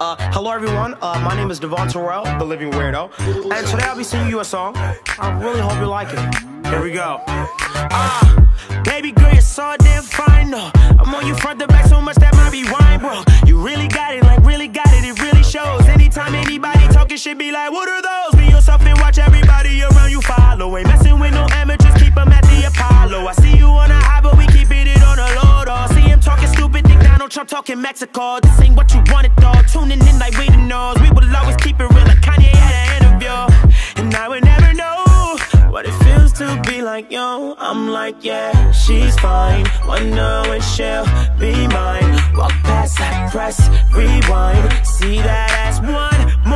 Uh, hello everyone, uh, my name is Devvon Terrell, the Living Weirdo, and today I'll be singing you a song. I really hope you like it. Here we go. Ah, baby girl, you're so damn fine, no. I'm on you front to back so much that might be wine, bro. You really got it, like really got it, it really shows. Anytime anybody talking shit, be like, what are those? bitch, I'm talking Mexico. This ain't what you wanted though. Tuning in like we the knows. We will always keep it real like Kanye had an interview. And I would never know what it feels to be like yo. I'm like, yeah, she's fine. Wonder when she'll be mine. Walk past, I press, rewind. See that ass one more.